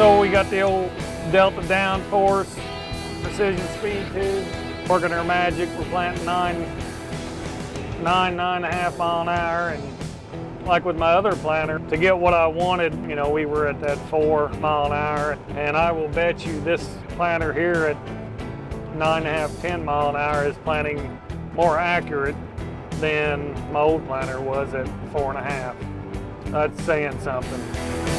So we got the old Delta downforce, precision speed tube, working our magic. We're planting nine, nine, nine and a half mile an hour. And like with my other planter, to get what I wanted, you know, we were at that four mile an hour. And I will bet you this planter here at nine and a half, ten mile an hour is planting more accurate than my old planter was at four and a half. That's saying something.